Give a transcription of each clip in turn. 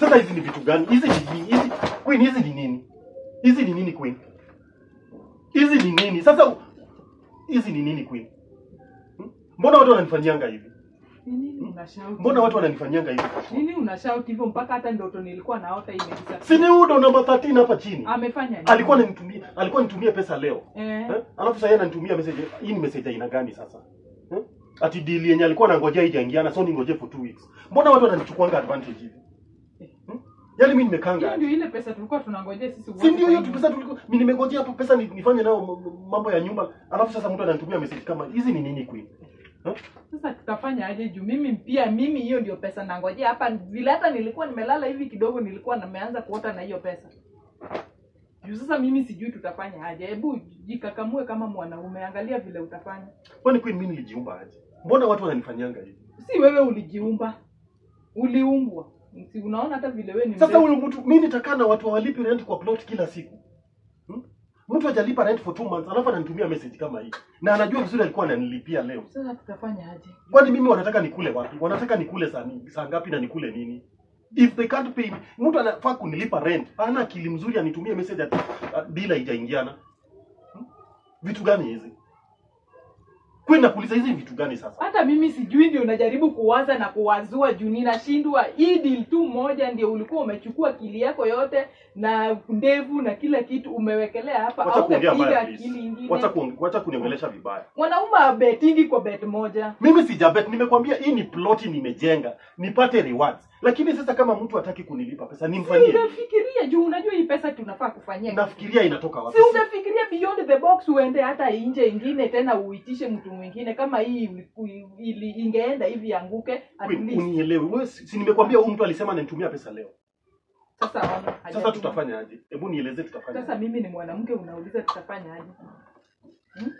Sasa hizi ni vitu gani? Hizi Queen, hizi ni nini? Hizi ni nini Queen? Hizi ni nini? Sasa hizi ni nini Queen? Hmm? Mbona watu wananifanyianga hivi? Ni nini unashout? Mbona watu wananifanyanga hivi? Nini unashout hivyo mpaka hata ndoto nilikuwa naota imekisa. Si ni huyo namba 13 hapa chini. Amefanya nini? Alikuwa ananitumia alikuwa nitumie pesa leo. eh. Eh? Alafu sasa yeye ananitumia message. Hii ni message aina gani sasa? Eh? Ati deal yenye alikuwa anangojea ijaingiana so ningoje for 2 weeks. Mbona watu wananichukuanga advantage hivi? Hmm? Yaani mimi nimekanga. Ndio ile pesa tulikuwa tunangojea sisi Si ndio hiyo pesa tulikuwa mimi nimengojea hapo pesa nifanye nayo mambo ya nyumba. Alafu sasa mtu ananitumia message kama hizi ni nini queen? Sasa tutafanya aje juu mimi pia mimi hiyo ndio pesa nangojea hapa vile hata nilikuwa nimelala hivi kidogo nilikuwa nimeanza kuota na hiyo pesa. Juu sasa mimi sijui tutafanya aje. Hebu jikakamue kama mwanaume, angalia vile utafanya. Kwani kwani mimi nilijiumba aje? Mbona watu wananifanyanga hivi? Si wewe ulijiumba. Uliumbwa. Si unaona hata vile wewe ni Sasa huyu mtu mimi nitakaa na watu hawalipi rent kwa plot kila siku. Mtu hajalipa rent for two months alafu ananitumia message kama hii. Na anajua vizuri alikuwa ananilipia leo. Sasa tutafanya aje? Kwani mimi wanataka nikule wapi? Wanataka nikule saa saa ngapi na nikule nini? If they can't pay me, mtu anafaa kunilipa rent. Ana akili mzuri anitumie message ati bila deal haijaingiana. Hmm? Vitu gani hizi? Kwenda kuuliza hizi vitu gani sasa? hata mimi sijui ndio unajaribu kuwaza na kuwazua juu ninashindwa hii deal tu moja ndio ulikuwa umechukua akili yako yote na ndevu na kila kitu umewekelea hapa au kuongea piga mbaya akili please. ingine Wacha kuong- wacha kuniongelesha vibaya. mwanaume abetingi kwa bet moja Mimi sijabet, nimekwambia hii ni ploti nimejenga, nipate rewards. Lakini sasa kama mtu hataki kunilipa pesa, nimfanyie. Si unafikiria juu unajua hii pesa tunafaa kufanyia Nafikiria inatoka wapi? si unafikiria beyond the box uende hata nje ingine tena uitishe mtu mwingine kama hii ili ingeenda hivi anguke at least Unielewe. Wewe si nimekwambia huyu mtu alisema ananitumia pesa leo. sasa wana, Sasa tutafanya aje? Hebu nieleze tutafanya. Sasa mimi ni mwanamke, unauliza tutafanya aje? Hmm?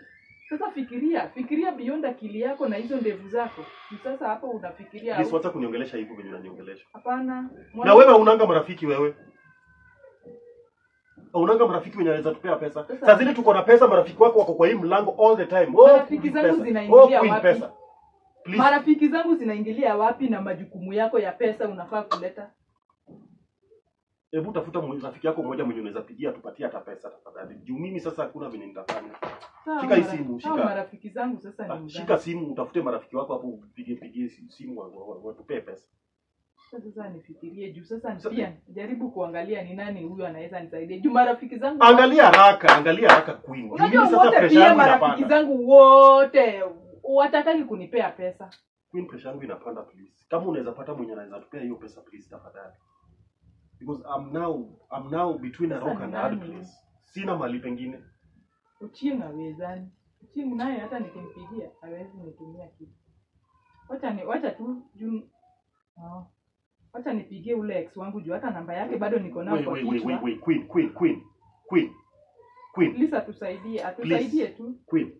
Sasa fikiria, fikiria beyond akili yako na hizo ndevu zako. Ni Sasa hapo unafikiria Please au- wacha kuniongelesha hivyo venye unaniongelesha. hapana. Na wewe unanga marafiki wewe? Unanga marafiki wenye anaweza tupea pesa. Sasa- Saa zile tuko na pesa, marafiki wako wako kwa hii mlango all the time. Oh, Marafiki zangu zinaingilia Oh, wapi? pesa. Please. marafiki zangu zinaingilia wapi na majukumu yako ya pesa unafaa kuleta? Hebu tafuta mwe- rafiki yako mmoja mwenye unaweza pigia tupatie hata pesa tafadhali. Juu mimi sasa hakuna vene nitafanya. Shika hii simu, shika. marafiki zangu sasa ni Ah, shika simu utafute marafiki wako hapo pigie pigie si- simu wa- wa- wa- watupee pesa. Sasa nifikirie juu sasa pia jaribu kuangalia ni nani huyu anaweza nisaidia. Juu marafiki zangu Angalia haraka, angalia haraka Queen. Juu mimi sasa pressure yangu marafiki zangu wote watataki kunipea pesa. Queen pressure yangu inapanda please. Kama unaweza pata mwenye anaweza tupea hiyo pesa please tafadhali. Because I'm now I'm now between a rock and a hard place. Sina mali pengine. Uchieng hawezani. Uchieng naye hata nikimpigia hawezi nitumia kitu. Wacha ni wacha tu juu oh. Wacha nipigie ule ex wangu juu hata namba yake bado niko nayo Wait, kwa wait, wait, wait, wait. Queen, Queen, Queen. Queen. Queen. Please atusaidie, atusaidie tu. Queen.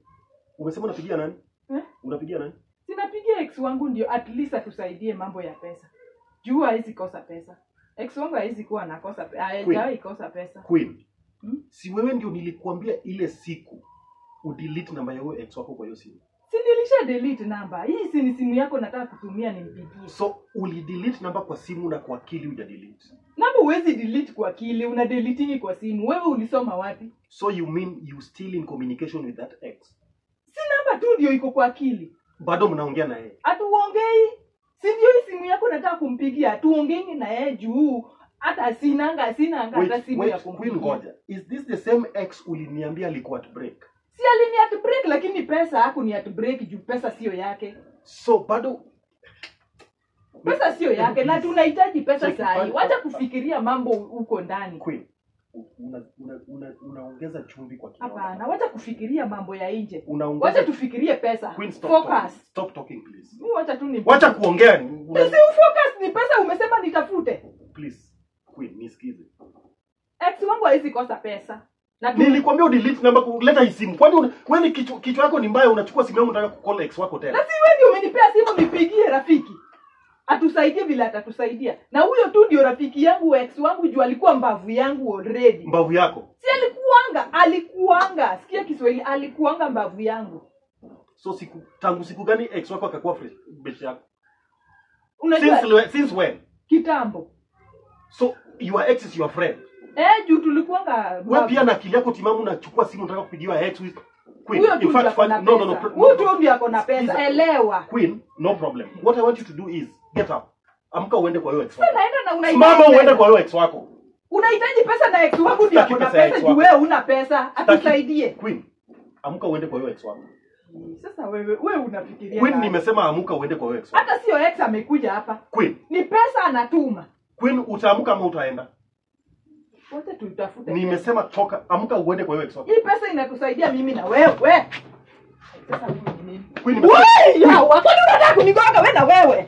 Umesema unapigia nani? Eh? Unapigia nani? Sinapigia ex wangu ndio at least atusaidie mambo ya pesa. Juu hawezi kosa pesa. Ex wangu hawezi kuwa anakosa pesa. Hajawahi kosa pesa. Queen. Hmm? Si wewe ndio nilikuambia ile siku udelete namba ya huyo ex wako kwa hiyo simu. Si nilisha delete namba. Hii si ni simu yako nataka kutumia ni nimpigie. So ulidelete namba kwa simu na kwa akili uja delete. Namba huwezi delete kwa akili, una deletingi kwa simu. Wewe ulisoma wapi? So you mean you still in communication with that ex? Si namba tu ndio iko kwa akili. Bado mnaongea na yeye. Hatuongei. Si ndio hii simu yako nataka kumpigia. tuongeni na yeye juu hata sinanga sinanga hata simu ya kumpigia. ngoja. Is this the same ex uliniambia alikuwa at break? Si alini at break lakini pesa haku ni at break juu pesa sio yake. So bado Pesa sio yake na tunahitaji pesa saa Wacha kufikiria mambo huko ndani. Queen, una, una, una, unaongeza chumvi kwa kinywa. Hapana, wacha kufikiria mambo ya nje. Unaongeza Wacha tufikirie pesa. Queen, stop focus. talking. Stop talking please. Mimi wacha tu ni Wacha kuongea. Una, Si focus ni pesa umesema nitafute. please. Queen, nisikize. Ex wangu hizi kosa pesa. Na Nilikwambia udelete namba kuleta simu. Kwani una- wewe kichwa yako ni mbaya unachukua simu yangu unataka kucall ex wako na tena. si wewe ndio umenipea simu nipigie rafiki. Atusaidie vile atatusaidia. Na huyo tu ndio rafiki yangu ex wangu juu alikuwa mbavu yangu already. Mbavu yako? Si alikuanga alikuanga. Sikia kiswahili alikuanga mbavu yangu. So siku tangu siku gani ex wako akakuwa bitch yako? Unajua since, since when? Kitambo. So your ex is your friend? Eh juu tulikuanga Wewe pia na akili yako timamu unachukua simu unataka kupigiwa ex with queen. Huyo tu in ndio fact ako na no, no no no pesa. no, no, no, no, no, no, no, no, no, elewa. queen no problem. What i want you to do is get up. Amka uende kwa hiyo ex wako. Naenda na unahitaji Mama uende kwa hiyo ex wako. Unahitaji pesa na ex wangu ndio kuna pesa juu wewe una pesa. Atusaidie. Queen amka uende kwa hiyo ex wako. Sasa wewe wewe unafikiria queen nimesema amka uende kwa ex hata sio ex amekuja hapa. Queen. Ni pesa anatuma. Queen utaamka ama utaenda? Wote tutafute nimesema toka amka uende kwa hiyo ex wako. Hii pesa inakusaidia mimi na wewe. Sasa huyu ni nini? Queen wewe, Wei, ya, wakati unataka kunigonga wewe na wewe